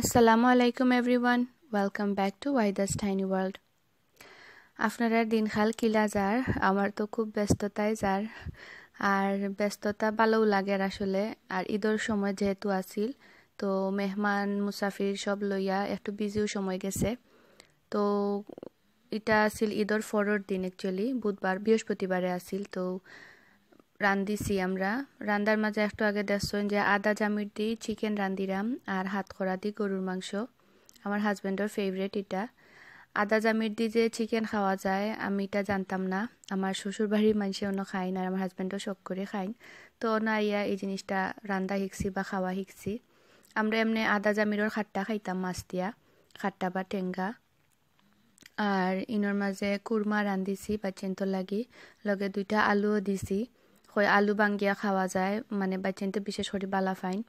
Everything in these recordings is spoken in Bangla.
আসসালামু আলাইকুম এভরিওয়ান ওয়েলকাম ব্যাক টু ওয়াইদাস টাইনি ওয়ার্ল্ড আপনারা দিনখাল কিলা যার আমার তো খুব ব্যস্ততায় যার। আর ব্যস্ততা ভালোও লাগে আসলে। আর ঈদের সময় যেহেতু আসিল তো মেহমান, মুসাফির সব লইয়া একটু বিজিও সময় গেছে। তো এটা আছিল ঈদের ফরর দিন একচুয়ালি বুধবার, বৃহস্পতিবারে আসিল তো রান্দিছি আমরা। রান্দার মাঝে একটু আগে দেখছেন যে আদা, জামির দি চিকেন রান্দিরাম আর হাত খরা দি গরুর মাংস। আমার হাজব্যান্ডের ফেভারেট এটা। আদা, জামির দি যে চিকেন খাওয়া যায়, আমি এটা জানতাম না। আমার শ্বশুর বাড়ির মানুষে অন্য খাইন আর আমার হাজব্যান্ডও শখ করে খাইন তো না ইয়া এই জিনিসটা রান্দা শিখছি বা খাওয়া শিখছি। আমরা এমনি আদা, জামিরর খাট্টা খাইতাম মাছ দিয়া। খাট্টা বা টেঙ্গা আর ইনর মাঝে কুরমা রান্ধিছি বাচ্চেন্ত লাগি। লগে দুইটা আলুও দিছি। হয় আলু বাঙ্গিয়া খাওয়া যায় মানে বাচ্চেন্তে বিশেষ করে বালা ফাইন।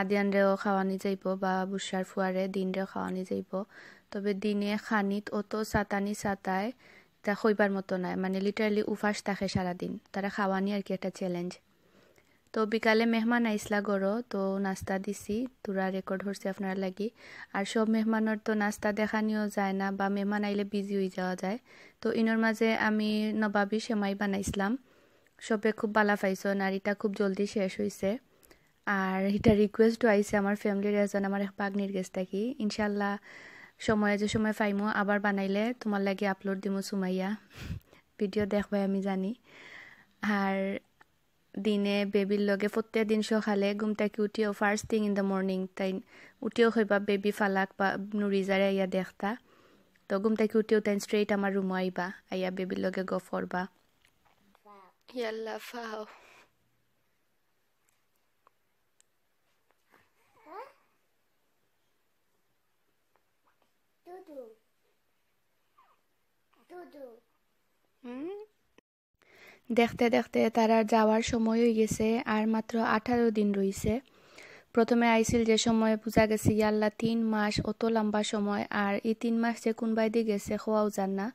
আদিয়ানরেও খাওয়ানি যাইব বা বুসার ফুয়ারে দিনরেও খাওয়ানি যাইব। তবে দিনে খানিত অত সাতানি সাতায় তা খইবার মতো নাই মানে লিটারালি উফাস থাকে সারাদিন। তারা খাওয়ানি আর কি একটা চ্যালেঞ্জ তো বিকালে মেহমান আইসলা গড়ো তো নাস্তা দিছি, তোরা রেকর্ড হচ্ছে আপনার লাগি। আর সব মেহমানের তো নাস্তা দেখানিও যায় না, বা মেহমান আইলে বিজি হয়ে যাওয়া যায়। তো ইনোর মাঝে আমি নবাবি সেমাই বানাইছিলাম সবে খুব বালা পাইছন আর এটা খুব জলদি শেষ হয়েছে আর এটা রিকোয়েস্টও আইসে আমার ফ্যামিলির এজন আমার এক পাগনির গেছ থাকি ইনশাল্লাহ সময়ে যে সময় পাইমো, আবার বানাইলে তোমার লাগে আপলোড দিমো সুমাইয়া। ভিডিও দেখবাই আমি জানি। আর দিনে বেবির লগে প্রত্যেক দিন সকালে ঘুম থেকে উঠিও first thing in the morning তাই উঠিও হইবা বেবি ফালাক বা নুরিজারে আইয়া দেখতা। তো ঘুম থেকে উঠিও তাই স্ট্রেইট আমার রুমো আইবা, আইয়া বেবির লগে গফ করবা ইয়াল্লা ফাও দেখতে দেখতে তারা যাওয়ার সময় হয়ে গেছে আর মাত্র আঠারো দিন রইছে। প্রথমে আইছিল যে সময় বোঝা গেছে ইয়াল্লা তিন মাস অত লম্বা সময় আর এই তিন মাস যে কোনবাই দি গেছে খোয়াও যান না।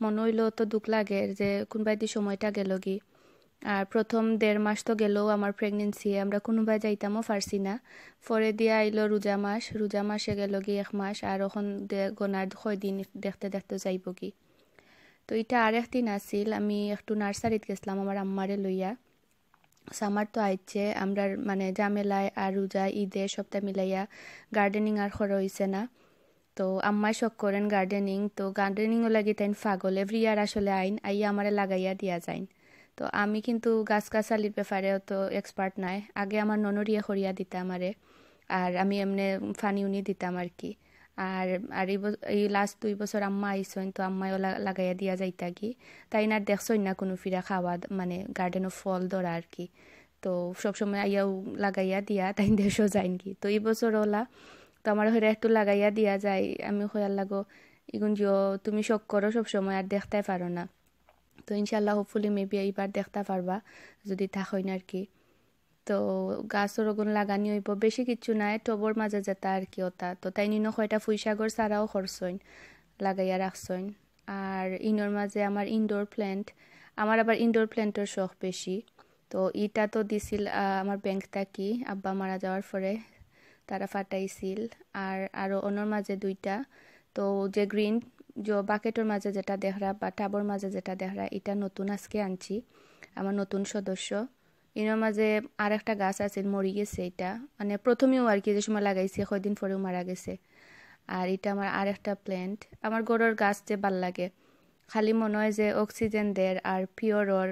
মনে হইল তো দুঃখ লাগে যে কোনবাই দি সময়টা গেল কি। আর প্রথম দেড় মাস তো গেলেও আমার প্রেগনেন্সি আমরা কোনোবাই যাইতামও পারছি না। পরে দিয়ে আইলো রোজা মাস, রোজা মাসে গেল কি এক মাস, আর ওখান গোনার ছয় দিন দেখতে দেখতে যাইব কি। তো এটা আর একদিন আসিল আমি একটু নার্সারিত গেছিলাম আমার আম্মারে লইয়া। সামার তো আইছে, আমরা মানে জামেলায় আর রোজা, ঈদে সপ্তাহ মিলাইয়া গার্ডেনিং আর খর হয়েছে না। তো আম্মাই শখ করেন গার্ডেনিং তো গার্ডেনিংও লাগি তাইন ফাগল এভরি ইয়ার আসলে আইন, আইয়া আমারে লাগাইয়া দিয়া যায় তো আমি কিন্তু গাছ গাছালির ব্যাপারে অত এক্সপার্ট নাই। আগে আমার ননরিয়া খরিয়া দিতে আমারে, আর আমি এমনি ফানি উনি দিতাম আর কি আর আর এই লাস্ট দুই বছর আম্মা আইসন তো আম্মাইও লাগাইয়া দিয়া যাইতা কি তাই না দেখছই না কোনো ফিরা খাওয়া মানে গার্ডেনও ফল ধরা আর কি তো সবসময় আইয়াও লাগাইয়া দিয়া, তাই দেশও যাইন কি। তো এই বছর ওলা, তো আমার হয়ে একটু লাগাইয়া দিয়া যায়। আমি হইয়ার লাগো ইগুন জিও, তুমি শখ করো সবসময়, আর দেখতে পারো না। তো ইনশাল্লাহ হোপফুলি মেবি এইবার দেখতে পারবা, যদি থাকই না আর কি তো গাছর ওগুন লাগানি হইব, বেশি কিছু নাই, টবর মাঝে যেতা আর কি ওটা। তো তাই নিন কয়টা ফুইসাগর সারাও খরচইন লাগাইয়া রাখছইন। আর ইনোর মাঝে আমার ইনডোর প্ল্যান্ট আমার আবার ইনডোর প্ল্যান্টের শখ বেশি। তো ইটা তো দিছিল আমার ব্যাংক থাকি, আব্বা মারা যাওয়ার পরে তারা ফাটাইছিল। আর আরও অন্যর মাঝে দুইটা। তো যে গ্রিন যে বাকেটের মাঝে যেটা দেখরা বা টাবর মাঝে যেটা দেখরা এটা নতুন আজকে আনছি আমার নতুন সদস্য এর মাঝে আর একটা গাছ আছে মরি গেছে এটা মানে প্রথমেও আর কি যে সময় লাগাইছে কয়দিন পরেও মারা গেছে আর এটা আমার আর একটা প্ল্যান্ট আমার গরুর গাছ যে ভালো লাগে খালি মনে হয় যে অক্সিজেন দের আর পিওরর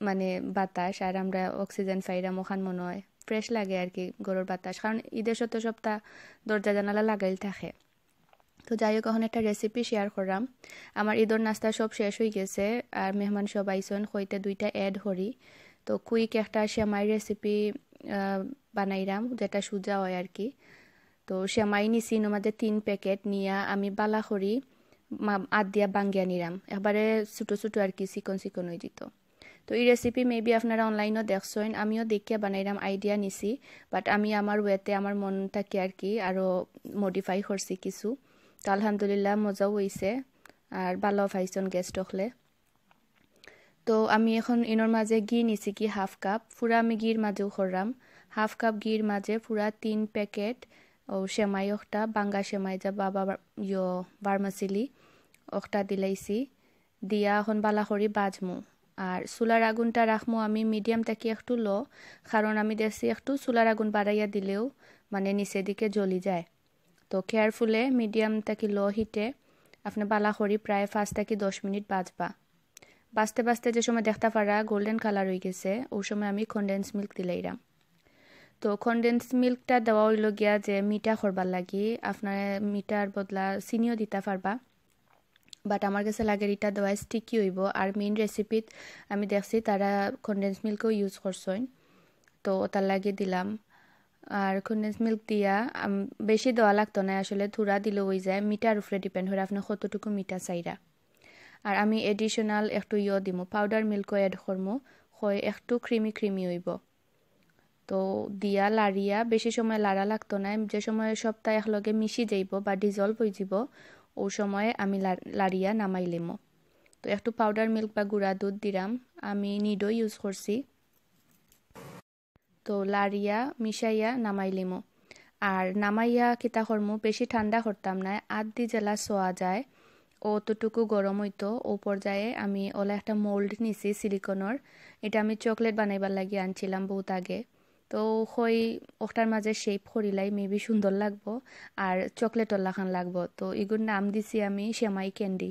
মানে বাতাস আর আমরা অক্সিজেন ফাইরাম ওখান মনে হয় ফ্রেশ লাগে আর কি গরুর বাতাস কারণ ঈদের সত্য সপ্তাহ দরজা জানালা লাগাইল থাকে তো যাই হোক, এখন একটা রেসিপি শেয়ার করলাম। আমার ঈদর নাস্তা সব শেষ হয়ে গেছে, আর মেহমান সব আইসন হইতে দুইটা অ্যাড হরি তো কুইক একটা সেমাই রেসিপি বানাইলাম, যেটা সুজা হয় আর কি। তো সেমাই নিছি আমাদের তিন প্যাকেট নিয়া আমি বালা করি আদ দিয়া বাঙ্গিয়া নিলাম। একবারে ছোটো ছোটো আর কি, চিকন চিকন হয়ে যেত। তো এই রেসিপি মেবি আপনারা অনলাইনও দেখছেন, আমিও দেখিয়া বানাইলাম আইডিয়া নিছি। বাট আমি আমার ওয়েতে আমার মনটাকে আর কি আরও মডিফাই করছি কিছু। তো আলহামদুলিল্লাহ, মজাও হয়েছে আর ভালো পাইছন গেস্ট হলে তো আমি এখন ইনোর মাঝে ঘি নিছি কি হাফ কাপ পুরা আমি ঘির মাঝেও করলাম হাফ কাপ ঘির মাঝে পুরা তিন প্যাকেট ও সেমাই একটা বাঙ্গা সেমাই যা বাবা ইয় বার্মাসিলি একটা দিলাইছি। দিয়া এখন বালা করি বাজমু। আর চুলার আগুনটা রাখমু আমি মিডিয়াম থেকে একটু লো কারণ আমি দেখছি একটু চুলার আগুন বাড়াইয়া দিলেও মানে নিচের দিকে জ্বলি যায়। তো কেয়ারফুলে মিডিয়াম থেকে লো হিটে আপনি বালা করি প্রায় পাঁচ থেকে দশ মিনিট বাজবা। বাঁচতে বাঁচতে যে সময় দেখতে পারা গোল্ডেন কালার হয়ে গেছে, ওই সময় আমি কন্ডেন্স মিল্ক দিলাইরাম। তো কন্ডেন্স মিল্কটা দেওয়া হইল গিয়া যে মিঠা করবার লাগি আপনার মিঠার বদলা চিনিও দিতে পারবা। বাট আমার কাছে লাগে এটা দেওয়া স্টিকি হইব। আর মেইন রেসিপিত আমি দেখছি তারা কন্ডেন্স মিল্কও ইউজ করছেন। তো তার লাগে দিলাম। আর কন্ডেন্স মিল্ক দিয়া বেশি দেওয়া লাগতো না, আসলে থুরা দিলে হয়ে যায়। মিঠার উপরে ডিপেন্ড করে আপনার কতটুকু মিঠা চাইরা। আর আমি এডিশনাল একটু ইয় দিমু পাউডার মিল্কও এড করমু, হয় একটু ক্রিমি ক্রিমি হইব। তো দিয়া লাড়িয়া, বেশি সময় লাড়া লাগতো না যে সময় সপ্তাহ একলগে মিশি যাইব বা ডিজলভ হয়ে যাব ও সময়ে আমি লাড়িয়া নামাই লিমো। তো একটু পাউডার মিল্ক বা গুঁড়া দুধ দিলাম আমি নিডো ইউজ করছি। তো লাড়িয়া, মিশাইয়া নামাই লিমো আর নামাইয়া কিতা করমু বেশি ঠান্ডা করতাম না আধ দি জেলা সোয়া যায়, অতটুকু গরম হইতো ও পর্যায়ে আমি ওলা একটা মোল্ড নিছি সিলিকনের, এটা আমি চকলেট বানাইবার লাগি আনছিলাম বহুত আগে। তো হই, ওটার মাঝে শেপ করিলাই মেবি সুন্দর লাগবো, আর চকলেট খান লাগবো। তো এগুর নাম দিছি আমি, সেমাই ক্যান্ডি।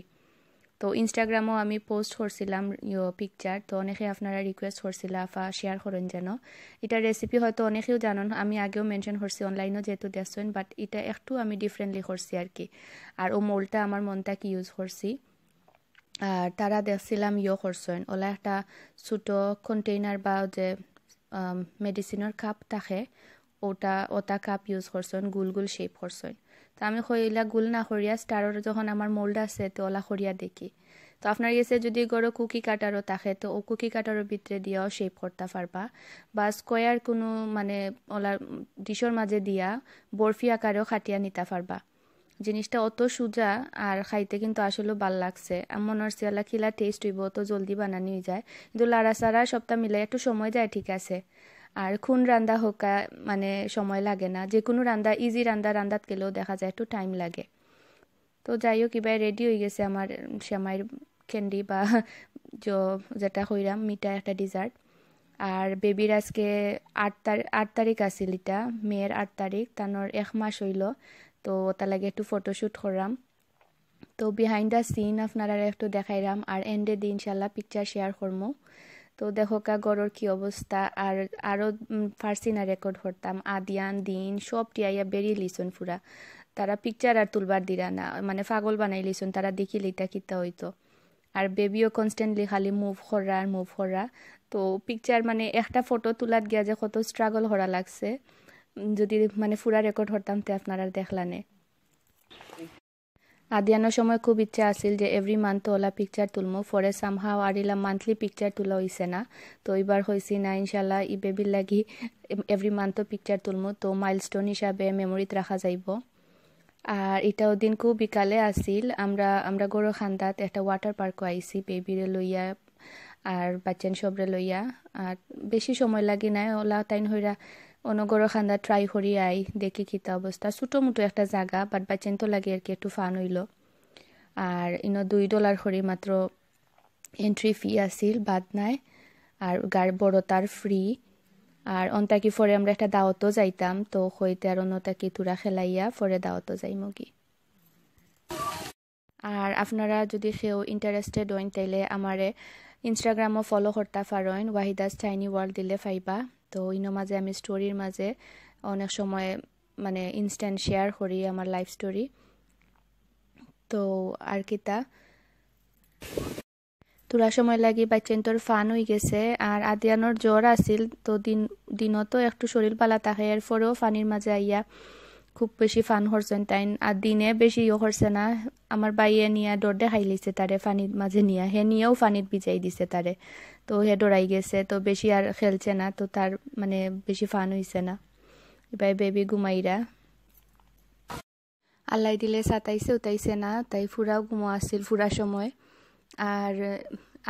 তো ইনস্টাগ্রামও আমি পোস্ট করছিলাম ইয়ো পিকচার তো অনেকে আপনারা রিকোয়েস্ট করছিল আফা শেয়ার করেন যেন। এটা রেসিপি হয়তো অনেকেও জানেন, আমি আগেও মেনশন করছি অনলাইনও যেহেতু দেখছেন বাট এটা একটু আমি ডিফারেন্টলি করছি আর কি আর ও মোলটা আমার মনটা কি ইউজ করছি? আর তারা দেখছিলাম ইয়ে করছেন, ওলা একটা ছোটো কন্টেইনার বা যে মেডিসিনের কাপ থাকে, ওটা ওটা কাপ ইউজ করছেন, গুল গুল শেপ করছেন। তো আমি কইলা গুল না স্টারের যখন আমার মোল্ড আছে, তো ওলা দেখি। তো আপনার কাছে যদি গরো কুকি কাটারও থাকে, তো ও কুকি কাটারের ভিতরে দিয়াও শেপ করতে পারবা বা স্কোয়ার কোনো মানে ওলা ডিশর মাঝে দিয়া বরফি আকারেও খাটিয়া নিতে পারবা জিনিসটা অত সোজা আর খাইতে কিন্তু আসলে ভালো লাগছে। মনে হচ্ছে আল্লাহ খিলা টেস্ট হইব অত জলদি বানানি যায়। কিন্তু লাড়া সারা সপ্তাহ মিলাই একটু সময় যায়, ঠিক আছে। আর খুন রান্দা হোকা মানে সময় লাগে না। যে কোনো রান্দা ইজি রান্দা রান্দাত গেলেও দেখা যায় একটু টাইম লাগে। তো যাই হোক এবার রেডি হয়ে গেছে আমার শ্যামাইয়ের ক্যান্ডি বা যেটা কইরাম মিঠা একটা ডিজার্ট আর বেবির আজকে আট তারিখ আট তারিখ আছিল এটা মেয়ের আট তারিখ, তানোর এক মাস হইল। তো ওটা লাগে একটু ফটোশ্যুট করলাম। তো বিহাইন্ড দ্য সিন আপনারা একটু দেখাইলাম, আর এন্ডে দিয়ে ইনশাল্লাহ পিকচার শেয়ার করব তো দেখো কা গড়র কি অবস্থা। আর আরও ফার্সিনা রেকর্ড করতাম। আদিয়ান, দিন, সব টিয়াইয়া বেরিয়ে লিছন ফুরা। তারা পিকচার আর তুলবার দিরা না। মানে পাগল বানাই লিছন তারা দেখি লিতা কিতা হইতো। আর বেবিও কনস্ট্যান্টলি খালি মুভ করা আর মুভ করা তো পিকচার মানে একটা ফটো তোলাত গিয়া যে কত স্ট্রাগল করা লাগছে। যদি মানে ফুরা রেকর্ড করতাম তে আপনারা দেখলানে আদিয়ানোর সময় খুব ইচ্ছা আছিল যে এভরি মান্থ ওলা পিকচার তুলমু। ফরে সামহাও আরিলা মান্থলি পিকচার তোলা হয়েছে না। তো এবার হয়েছি না ইনশাল্লাহ ই বেবির লাগি এভরি মান্থও পিকচার তুলমু। তো মাইলস্টোন হিসাবে মেমোরিত রাখা যাইব। আর এটাও দিন খুব বিকালে আসিল আমরা আমরা গরু খান্দাত একটা ওয়াটার পার্কও আইসি বেবিরে লইয়া আর বাচ্চান সবরে লইয়া। আর বেশি সময় লাগি নাই, ওলা তাইন হইরা অনগর খান্দা ট্রাই করি আই, দেখি কিতা অবস্থা ছোটো মোটো একটা জায়গা বাট বাচ্চেন তো লাগে আর কি একটু ফান হইল। আর ইনো দুই ডলার করে মাত্র এন্ট্রি ফি আছিল, বাদ নাই। আর গাড়ি বড় তার ফ্রি আর অন্তাকি ফরে আমরা একটা দাওয়াতও যাইতাম, তো হইতে আর অন্যতাকি তুরা খেলাইয়া ফরে দাওয়াতও যাই মগি আর আপনারা যদি সেও ইন্টারেস্টেড হইন, তাইলে আমারে ইনস্টাগ্রামও ফলো করতে পারেন, ওয়াহিদাস চাইনি ওয়ার্ল্ড দিলে ফাইবা তো ইনো মাঝে আমি স্টোরির মাঝে অনেক সময় মানে ইনস্ট্যান্ট শেয়ার করি আমার লাইফ স্টোরি তো আর কিতা তোরা সময় লাগি বাচ্চেন তোর ফান হয়ে গেছে। আর আদিয়ানোর জ্বর আছিল, তো দিন, দিনতো একটু শরীর পালা থাকে এরপরেও ফানির মাঝে আইয়া খুব বেশি ফান করছেন তাই আর দিনে বেশি ইয়ে করছে না। আমার বাইয়ে নিয়ে ডর দেখাই লিছে তারে ফানির মাঝে নিয়ে। হে নিয়েও ফানির বিজাই দিছে তারে তো হে ডরাই গেছে, তো বেশি আর খেলছে না, তো তার মানে বেশি ফান হইছে না। এবার বেবি ঘুমাইরা আল্লাহ দিলে সাতাইছে উতাইছে না, তাই ফুরাও ঘুমো আসছিল ফুরার সময়। আর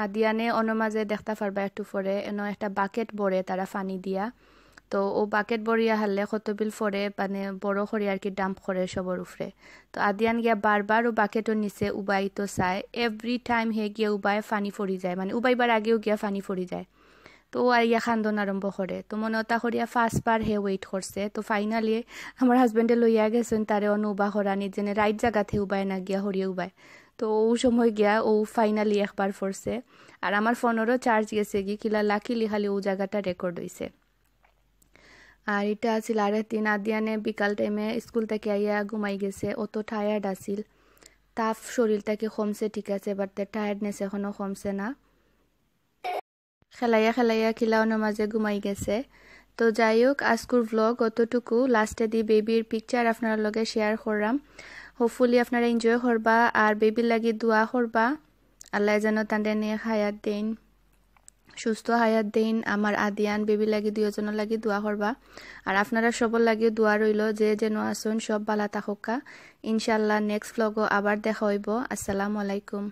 আদিয়ানে অন্য মাঝে দেখতে পারবা একটু পরে এন একটা বাকেট বড়ে তারা ফানি দিয়া। তো ও বাকেট বরিয়া হারলে কত বিল ফরে মানে বড় করে আর কি ডাম্প করে সবর উফরে। তো আদিয়ান গিয়া বারবার ও বাকেটের নিচে উবাই তো চায়। এভরি টাইম হে গিয়া উবাই ফানি ফরি যায় মানে উবাইবার আগেও গিয়া ফানি ফরি যায়। তো ও আর ইয়া খান্দন আরম্ভ করে তো মনে ওটা করিয়া ফার্স্ট বার হে ওয়েট করছে তো ফাইনালি আমার হাজবেন্ডে লইয়া গেছেন তারে অনু উবা হরানি যেন রাইট জায়গাতে উবায় না গিয়া হরিয়ে উবায় তো ও সময় গিয়া ও ফাইনালি একবার ফরছে আর আমার ফোনেরও চার্জ গেছে গিয়ে কিলা লাকিলি খালি ও জায়গাটা রেকর্ড হয়েছে আর এটা আছিল আর দিন আদিয়ানে বিকাল টাইমে স্কুল থেকে আইয়া ঘুমাই গেছে। অত টায়ার্ড আছিল। তাফ শরীরটাকে কমছে ঠিক আছে বাট টায়ার্ডনেস এখনও কমছে না। খেলাইয়া খেলাইয়া খিলাওনের মাঝে ঘুমাই গেছে। তো যাই হোক, আজকুর ভ্লগ অতটুকু। লাস্টে দি বেবির পিকচার আপনার লগে শেয়ার করলাম। হোপফুলি আপনারা এনজয় করবা। আর বেবির লাগি দোয়া করবা। আল্লাহ যেন তাদের নিয়ে হায়াত দেন। সুস্থ হায়াত দেন আমার আদিয়ান বেবি লাগি দুজনের লাগি দোয়া করবা আর আপনারা সবর লাগি দোয়া রইল যে যেন আসুন সব বালা থাকা ইনশাল্লাহ নেক্সট ব্লগও আবার দেখা হইব। আসসালামু আলাইকুম।